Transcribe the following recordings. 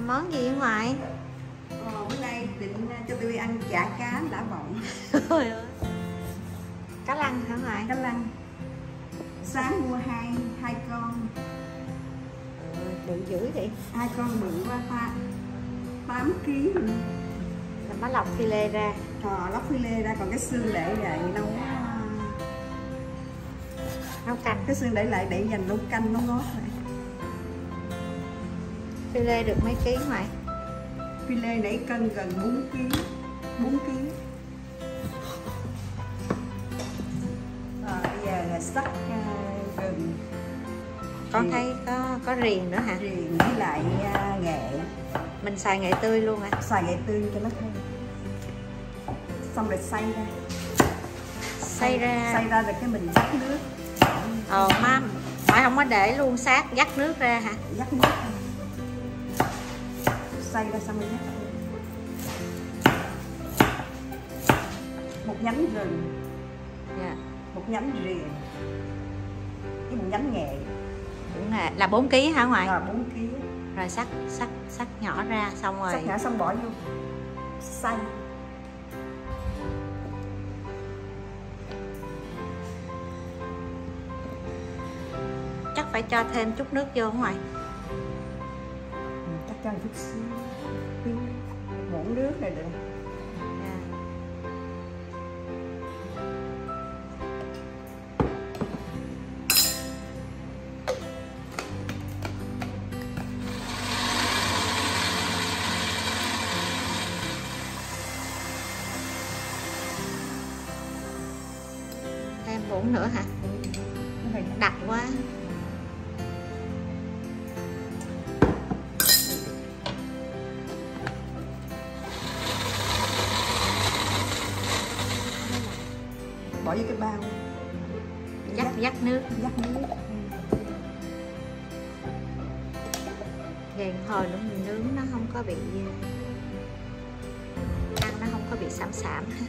làm món gì ở ngoài? Ờ, bữa nay định cho tôi ăn chả cá lã ơi. cá lăng hả ngoại cá lăng. Sáng mua hai hai con. Bự dữ vậy. Hai con bự qua ta 8 kg là má lọc phi lê ra. Ờ, lóc phi lê ra còn cái xương để lại nấu ờ, nấu canh. cái xương để lại để dành nấu canh nấu ngót này phi lê được mấy ký ngoại phi lê nãy cân gần 4 kg 4 kg Ờ, bây giờ là sắc uh, gừng con Ừ. thấy có có riềng nữa hả? Riềng với lại à, nghệ. Mình xài nghệ tươi luôn à? Xài nghệ tươi cho nó thơm. Xong rồi xay ra. Xay ra. Xay ra rồi cái mình dắt nước. Ờ má ngoại không có để luôn sát dắt nước ra hả? Dắt nước ra. Xay ra xong rồi ra. một nhánh gừng dạ. Một nhánh riềng với một nhánh nghệ. Đúng là là 4 ký hả ngoại? Rồi 4 kg rồi sắc sắc sắc nhỏ ra xong rồi. Sắc nhỏ xong bỏ vô. Xay. Chắc phải cho thêm chút nước vô ngoài muỗng nước này được thêm muỗng nữa hả? Đặc quá gàn hồi nữa mình nướng nó không có bị, ăn nó không có bị sảm sảm ha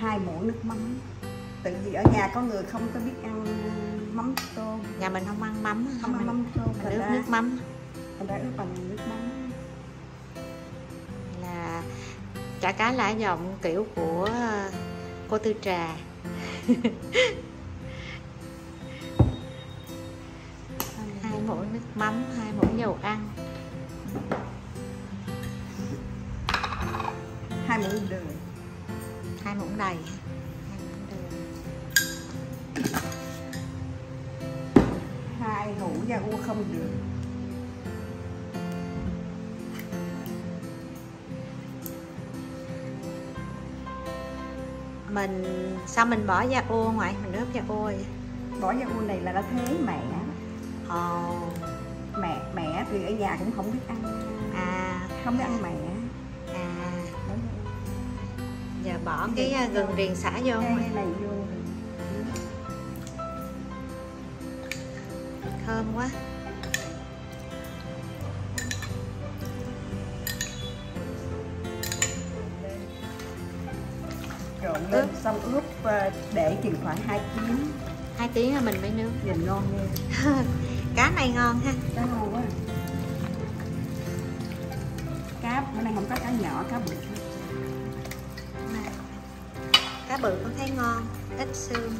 hai muỗng nước mắm. Tự vì ở nhà có người không có biết ăn mắm tôm. Nhà mình không ăn mắm không ăn mình, mắm tôm mình ướp nước mắm. thành ra ướp bằng nước mắm. Là chả cá lã giọng kiểu của cô tư trà. Hai muỗng nước mắm hai muỗng dầu ăn đầy hai hũ da u không đường mình sao mình bỏ da ô ngoại mình ướp da ô vậy bỏ da u này là đã thế mẹ. Ồ. Mẹ mẹ thì ở nhà cũng không biết ăn. À. Không biết ăn mẹ. Giờ bỏ cái ờ, gừng riềng xả vô. Ngoại này vô. Thơm quá. Trộn lên xong ướp ờ, để chừng khoảng 2 tiếng. Hai tiếng là mình mới nướng. Nhìn ngon nghe. Cá này ngon ha. Cá ngon quá. Cá bữa nay không có cá nhỏ cá bự cá bự con thấy ngon ít xương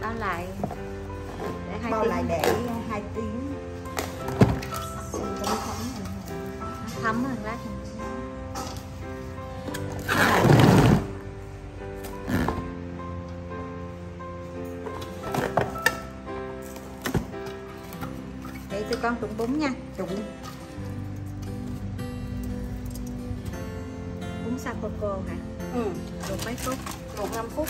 bao lại để hai bao tiếng lại để 2 tiếng xong cho nó thấm rồi. nó thấm hơn lát nữa. Bún nha trụng bún sa cô cô hả? Ừ. được mấy phút? Trụng 5 phút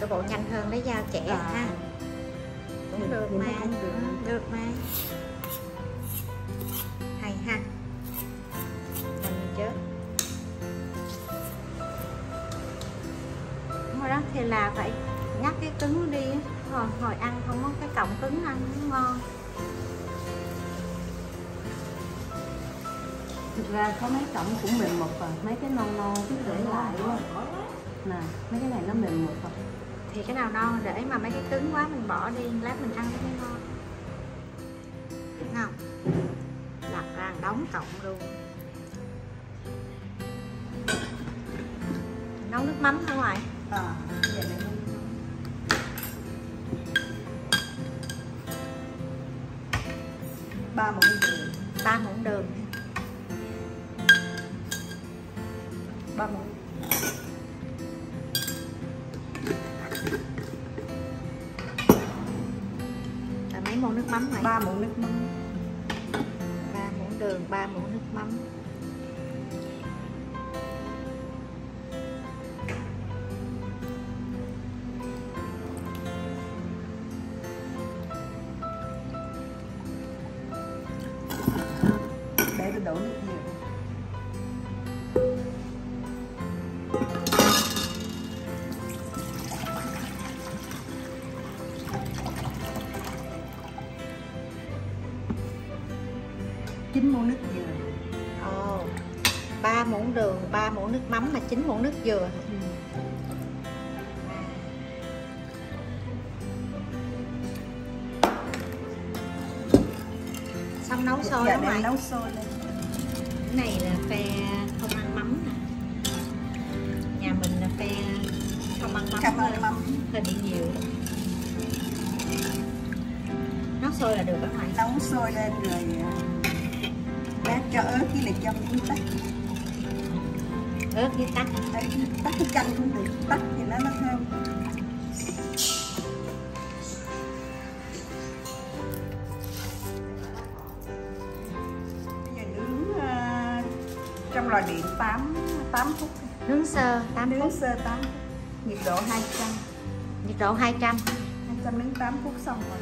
cái bộ nhanh hơn lấy dao trẻ À. ha. Cũng được mà cũng được. Ừ, được mà hay ha. Gì chứ hồi đó thì là phải ngắt cái cứng đi hồi, hồi ăn không có cái cọng cứng ăn nó ngon. Thực ra có mấy cọng cũng mềm mượt à mấy cái non non cứ để lại á. Nè mấy cái này nó mềm mượt à thì cái nào non để mà mấy cái cứng quá mình bỏ đi lát mình ăn nó mới ngon. Đúng không lặt ra đống cộng luôn. Nấu nước mắm hả ngoại à ba muỗng đường. Ba muỗng đường mắm ngoại ba muỗng nước mắm 9 muỗng nước dừa. Ồ oh, 3 muỗng đường 3 muỗng nước mắm và 9 muỗng nước dừa. Ừ. Xong nấu sôi dạ, đúng nấu sôi lên này là phe không ăn mắm nè. Nhà mình là phe không ăn mắm, không ăn ờ, mắm. hơi bị nhiều. Nấu sôi là được các bạn nấu sôi lên rồi cho ớt với lại cho miếng tắc ớt với tắc Đấy, tắc cái chanh cũng được tắc thì nó nó thơm. Bây giờ nướng à, trong lò điện 8 8 phút. Nướng sơ 8 nướng phút. sơ 8 phút. Nhiệt độ 200 nhiệt độ 200 200 nướng 8 phút xong rồi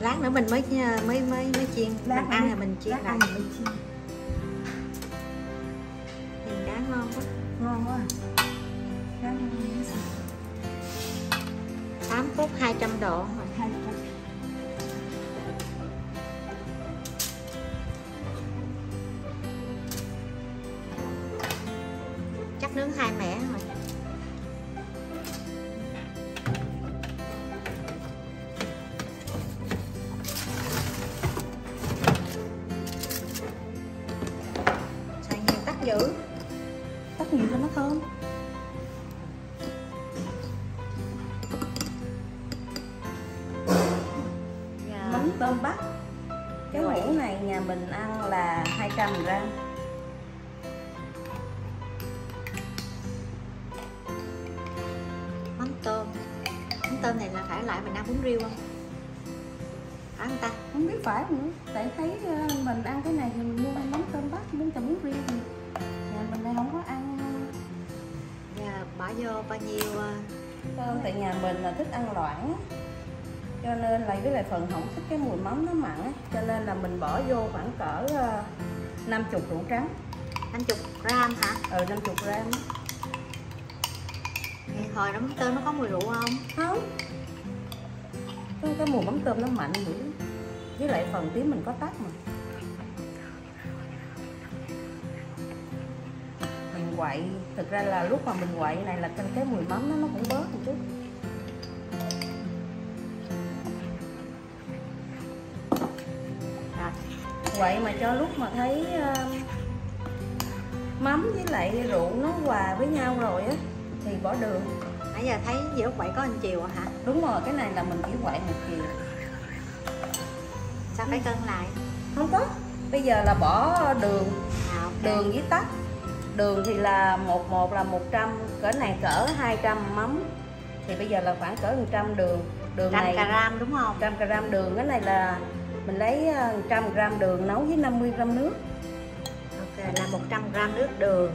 lát nữa mình mới mới mới mới chiên. Lát mình ăn là mình chiên lát lại. mình chiên. Thì cá ngon quá. Ngon quá. Cá ngon quá. 8 phút 200 độ. 200 tôm này là phải lại mình ăn bún riêu không? Phải không ta? Không biết phải không nữa. Tại thấy ờ, mình ăn cái này thì mình mua mắm tôm bắc muốn cho muốn riêng thì nhà mình đây không có ăn giờ bỏ vô bao nhiêu ờ, tôm tại nhà mình là thích ăn loãng cho nên là với lại phần không thích cái mùi mắm nó mặn á. Cho nên là mình bỏ vô khoảng cỡ ờ, 50 rượu trắng. 50 gram hả? Ừ 50 gram hồi nó mắm tôm nó có mùi rượu không? Không. Cái, cái mùi mắm tôm nó mạnh dữ. Với lại phần tím mình có tắt mà. Mình quậy. Thực ra là lúc mà mình quậy này là cái, cái mùi mắm nó nó cũng bớt một chút. À, quậy mà cho lúc mà thấy uh, mắm với lại rượu nó hòa với nhau rồi á thì bỏ đường nãy giờ thấy lúc quậy có anh chiều hả? Đúng rồi cái này là mình chỉ quậy một chiều. Sao phải cân lại? Không có. Bây giờ là bỏ đường. À, ok. đường với tắc đường thì là một một là 100 cỡ này cỡ 200 mắm. Thì bây giờ là khoảng cỡ 100 đường. Đường này gram đúng không? 100 gram đường. Cái này là mình lấy ờ, 100 gram đường nấu với 50 gram nước. Ok là 100 gram nước đường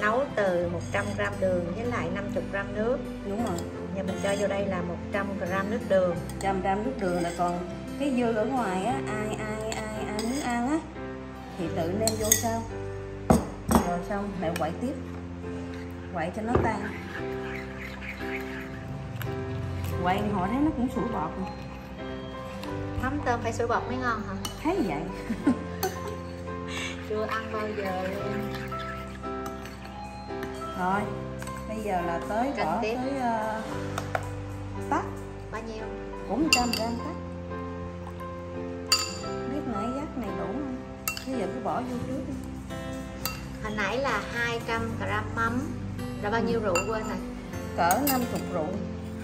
nấu từ 100 gram đường với lại 50 gram nước. Đúng rồi. Giờ mình cho vô đây là 100 gram nước đường. 100 gram nước đường là còn cái dư ở ngoài á ai ai ai ai muốn ăn á thì tự nêm vô sau. Rồi xong lại quậy tiếp. Quậy cho nó tan. Quậy họ thấy nó cũng sủi bọt rồi. thấm tôm phải sủi bọt mới ngon hả? Thấy vậy. Chưa ăn bao giờ luôn rồi bây giờ là tới Canh bỏ tiếp. tới uh, tắt bao nhiêu? Cũng 100 gram tắt biết nãy dắt này đủ không? Bây giờ cứ bỏ vô trước đi. Hồi nãy là 200 gram mắm. Rồi bao nhiêu rượu quên rồi? Cỡ 50 rượu.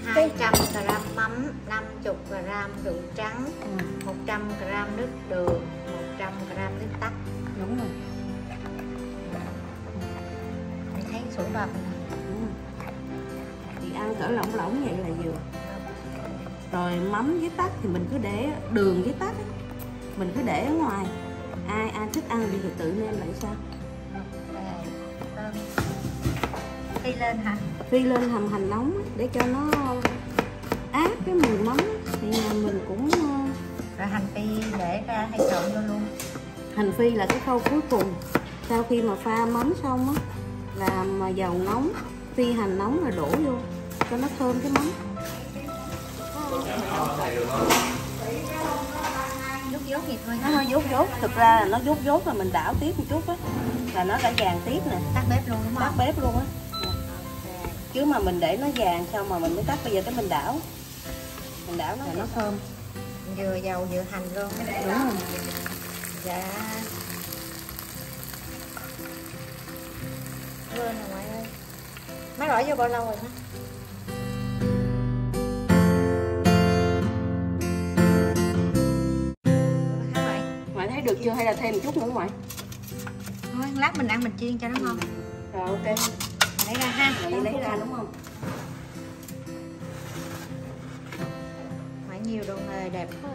200 gram mắm 50 gram rượu trắng ừ, 100 gram nước đường 100 gram nước tắc. Đúng rồi đúng rồi thì ăn cỡ lỏng lỏng vậy là vừa. Rồi mắm với tắc thì mình cứ để đường với tắc á, mình cứ để ở ngoài. Ai ai thích ăn thì tự nêm lại sao? Phi lên hả? Phi lên hầm hành nóng để cho nó áp cái mùi mắm thì nhà mình cũng ờ, rồi hành phi để ra hay trộn vô luôn. hành phi là cái khâu cuối cùng. Sau khi mà pha mắm xong á làm mà dầu nóng phi hành nóng rồi đổ vô cho nó thơm cái dốt thôi. Nó hơi dốt dốt thực ra là nó dốt dốt là mình đảo tiếp một chút á. Là nó đã vàng tiếp nè. Tắt bếp luôn đúng tắt không bếp luôn á. Chứ mà mình để nó vàng xong mà mình mới tắt bây giờ cái mình đảo. Mình đảo nó là nó thơm. Vừa dầu vừa hành luôn. Đúng rồi. Dạ quên rồi ngoại ơi. Má bỏ vô bao lâu rồi má? Ngoại? thấy được chưa hay là thêm một chút nữa ngoại? Thôi lát mình ăn mình chiên cho nó ngon rồi ok. Lấy ra ha Ngoại lấy ra đúng không? Ngoại nhiều đồ nghề đẹp quá